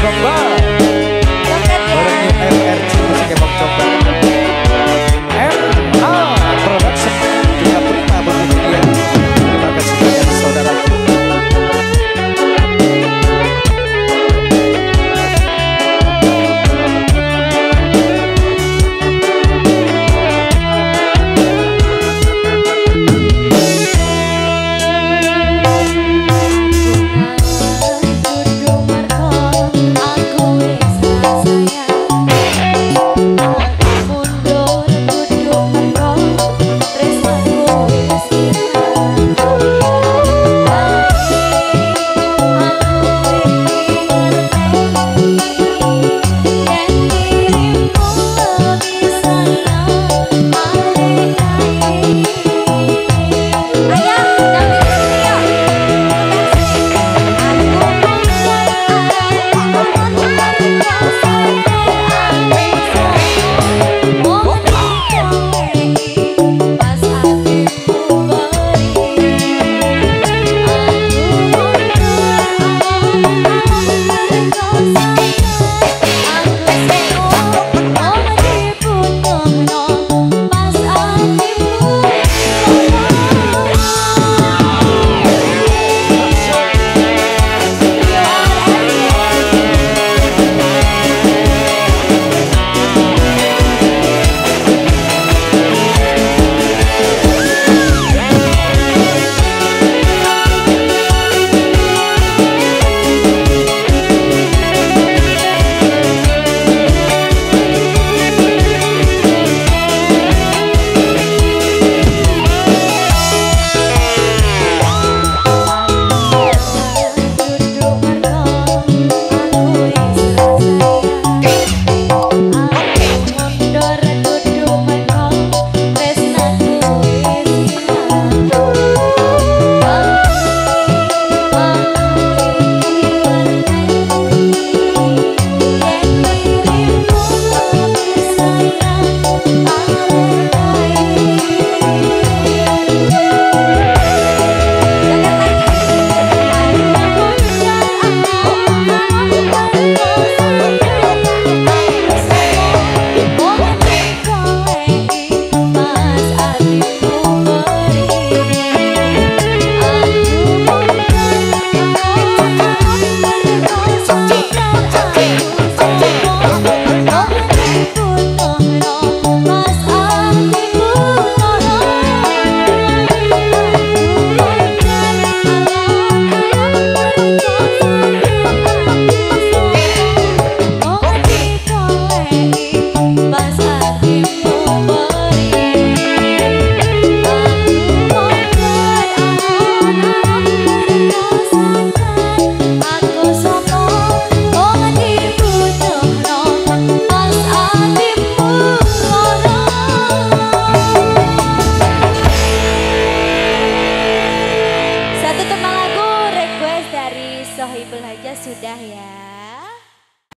Come on.